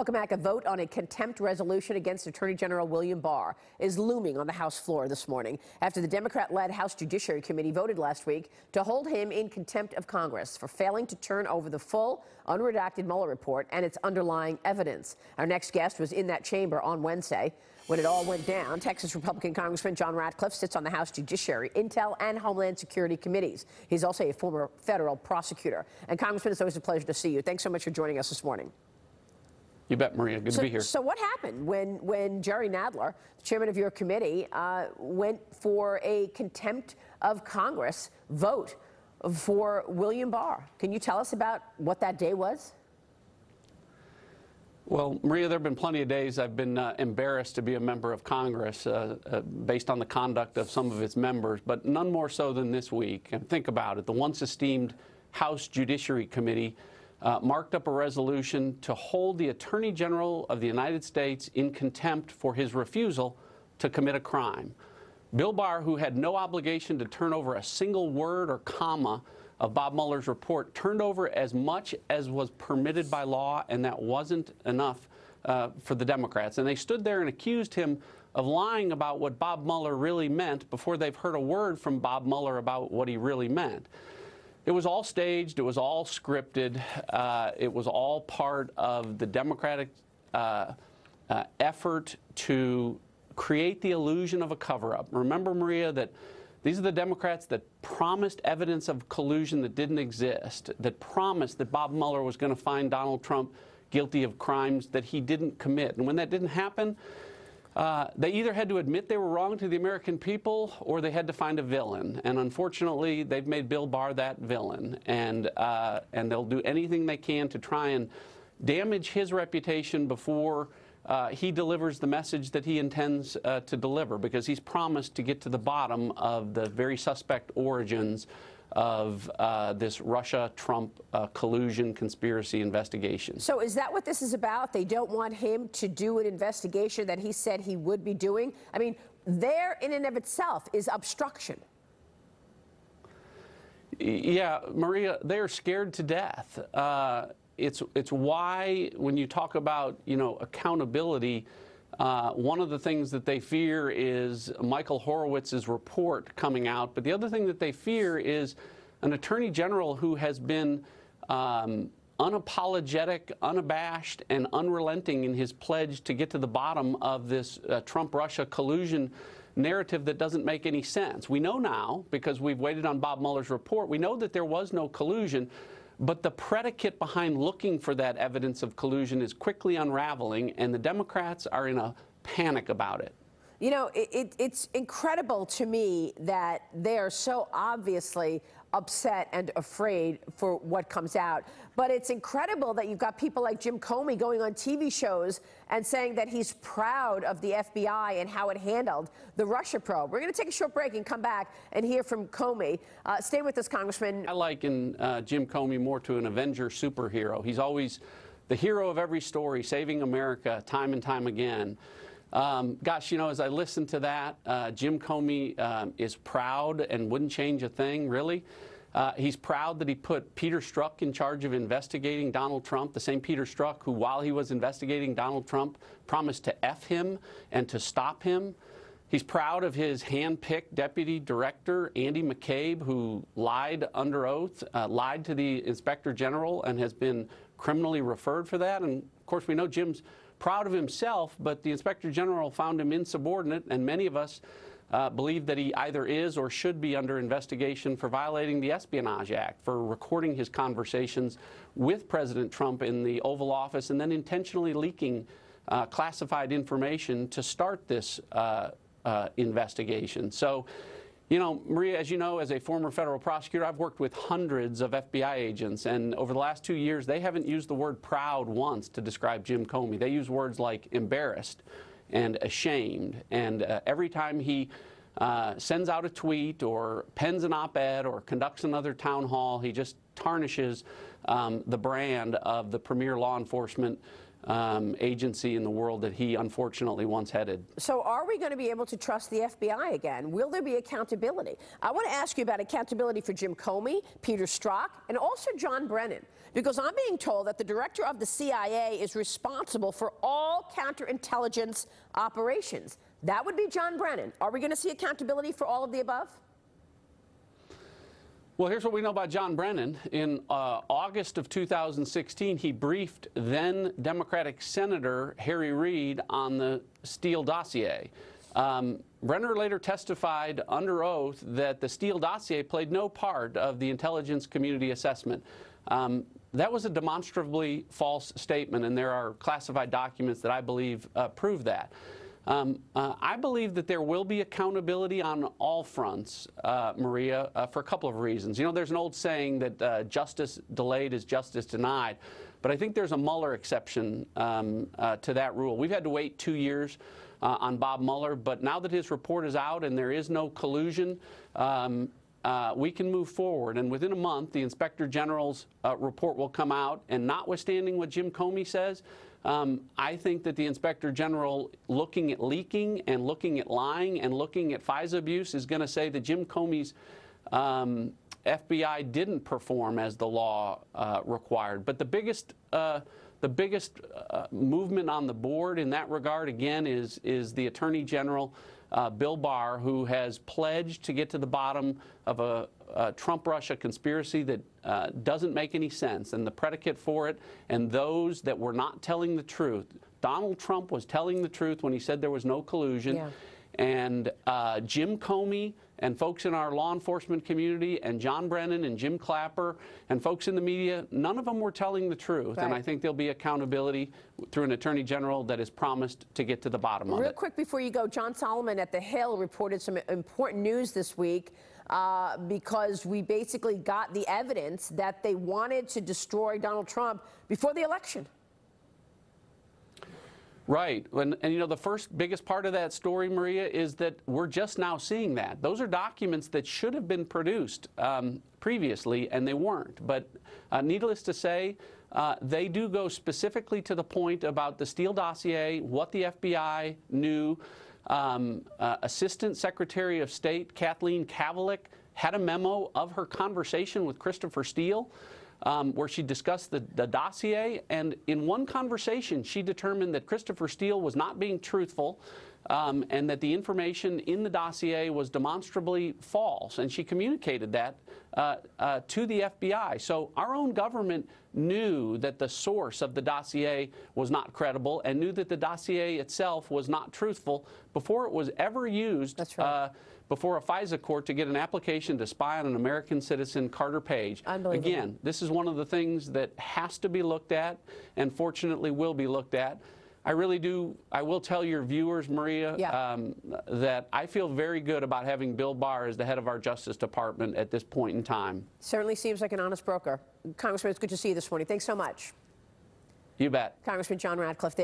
Welcome back. A vote on a contempt resolution against Attorney General William Barr is looming on the House floor this morning after the Democrat led House Judiciary Committee voted last week to hold him in contempt of Congress for failing to turn over the full, unredacted Mueller report and its underlying evidence. Our next guest was in that chamber on Wednesday when it all went down. Texas Republican Congressman John Ratcliffe sits on the House Judiciary, Intel, and Homeland Security committees. He's also a former federal prosecutor. And Congressman, it's always a pleasure to see you. Thanks so much for joining us this morning. You bet, Maria. Good so, to be here. So, what happened when, when Jerry Nadler, the chairman of your committee, uh, went for a contempt of Congress vote for William Barr? Can you tell us about what that day was? Well, Maria, there have been plenty of days I've been uh, embarrassed to be a member of Congress uh, uh, based on the conduct of some of its members, but none more so than this week. And think about it the once esteemed House Judiciary Committee uh, marked up a resolution to hold the Attorney General of the United States in contempt for his refusal to commit a crime. Bill Barr, who had no obligation to turn over a single word or comma of Bob Mueller's report, turned over as much as was permitted by law, and that wasn't enough uh, for the Democrats. And they stood there and accused him of lying about what Bob Mueller really meant before they've heard a word from Bob Mueller about what he really meant. It was all staged. It was all scripted. Uh, it was all part of the Democratic uh, uh, effort to create the illusion of a cover up. Remember, Maria, that these are the Democrats that promised evidence of collusion that didn't exist, that promised that Bob Mueller was going to find Donald Trump guilty of crimes that he didn't commit. And when that didn't happen, uh, they either had to admit they were wrong to the American people or they had to find a villain. And unfortunately, they've made Bill Barr that villain. And, uh, and they'll do anything they can to try and damage his reputation before uh, he delivers the message that he intends uh, to deliver because he's promised to get to the bottom of the very suspect origins of uh, this Russia Trump uh, collusion conspiracy investigation. So, is that what this is about? They don't want him to do an investigation that he said he would be doing? I mean, there in and of itself is obstruction. Yeah, Maria, they are scared to death. Uh, it's, it's why, when you talk about you know, accountability, uh, one of the things that they fear is Michael Horowitz's report coming out, but the other thing that they fear is an attorney general who has been um, unapologetic, unabashed, and unrelenting in his pledge to get to the bottom of this uh, Trump Russia collusion narrative that doesn't make any sense. We know now, because we've waited on Bob Mueller's report, we know that there was no collusion. But the predicate behind looking for that evidence of collusion is quickly unraveling, and the Democrats are in a panic about it. You know, it, it, it's incredible to me that they are so obviously upset and afraid for what comes out. But it's incredible that you've got people like Jim Comey going on TV shows and saying that he's proud of the FBI and how it handled the Russia probe. We're going to take a short break and come back and hear from Comey. Uh, stay with us, Congressman. I liken uh, Jim Comey more to an Avenger superhero. He's always the hero of every story, saving America time and time again. Um, gosh, you know, as I listen to that, uh, Jim Comey um, is proud and wouldn't change a thing, really. Uh, he's proud that he put Peter Strzok in charge of investigating Donald Trump, the same Peter Strzok who, while he was investigating Donald Trump, promised to F him and to stop him. He's proud of his hand-picked deputy director, Andy McCabe, who lied under oath, uh, lied to the inspector general, and has been criminally referred for that. And of course, we know Jim's proud of himself, but the inspector general found him insubordinate, and many of us uh, believe that he either is or should be under investigation for violating the Espionage Act, for recording his conversations with President Trump in the Oval Office and then intentionally leaking uh, classified information to start this uh, uh investigation. So you know, Maria, as you know, as a former federal prosecutor, I've worked with hundreds of FBI agents, and over the last two years, they haven't used the word proud once to describe Jim Comey. They use words like embarrassed and ashamed. And uh, every time he uh, sends out a tweet or pens an op ed or conducts another town hall, he just tarnishes um, the brand of the premier law enforcement um, agency in the world that he unfortunately once headed. So, are we going to be able to trust the FBI again? Will there be accountability? I want to ask you about accountability for Jim Comey, Peter Strzok, and also John Brennan, because I'm being told that the director of the CIA is responsible for all counterintelligence operations. That would be John Brennan. Are we going to see accountability for all of the above? Well, here's what we know about John Brennan. In uh, August of 2016, he briefed then Democratic Senator Harry Reid on the Steele dossier. Um, Brennan later testified under oath that the Steele dossier played no part of the intelligence community assessment. Um, that was a demonstrably false statement, and there are classified documents that I believe uh, prove that. Um, uh, I believe that there will be accountability on all fronts, uh, Maria, uh, for a couple of reasons. You know, there's an old saying that uh, justice delayed is justice denied, but I think there's a Mueller exception um, uh, to that rule. We've had to wait two years uh, on Bob Mueller, but now that his report is out and there is no collusion, um, uh, we can move forward. And within a month, the Inspector General's uh, report will come out. And notwithstanding what Jim Comey says, um, I think that the Inspector General, looking at leaking and looking at lying and looking at FISA abuse, is going to say that Jim Comey's um, FBI didn't perform as the law uh, required. But the biggest uh, the biggest uh, movement on the board in that regard, again, is is the Attorney General uh, Bill Barr, who has pledged to get to the bottom of a, a Trump Russia conspiracy that uh, doesn't make any sense, and the predicate for it, and those that were not telling the truth. Donald Trump was telling the truth when he said there was no collusion. Yeah. And uh, Jim Comey and folks in our law enforcement community and John Brennan and Jim Clapper and folks in the media, none of them were telling the truth. And I think there'll be accountability through an attorney general that is promised to get to the bottom of it. Real quick before you go, John Solomon at The Hill reported some important news this week uh, because we basically got the evidence that they wanted to destroy Donald Trump before the election. Right. And, and you know, the first biggest part of that story, Maria, is that we're just now seeing that. Those are documents that should have been produced um, previously, and they weren't. But uh, needless to say, uh, they do go specifically to the point about the Steele dossier, what the FBI knew. Um, uh, Assistant Secretary of State Kathleen Kavalec had a memo of her conversation with Christopher Steele um, where she discussed the, the dossier. And in one conversation, she determined that Christopher Steele was not being truthful um, and that the information in the dossier was demonstrably false. And she communicated that uh, uh, to the FBI. So our own government knew that the source of the dossier was not credible and knew that the dossier itself was not truthful before it was ever used right. uh, before a FISA court to get an application to spy on an American citizen, Carter Page. Again, this is one of the things that has to be looked at and fortunately will be looked at. I really do, I will tell your viewers, Maria, Yeah. um, that I feel very good about having Bill Barr as the head of our Justice Department at this point in time. Certainly seems like an honest broker. Congressman, it's good to see you this morning. Thanks so much. You bet. Congressman John Ratcliffe there.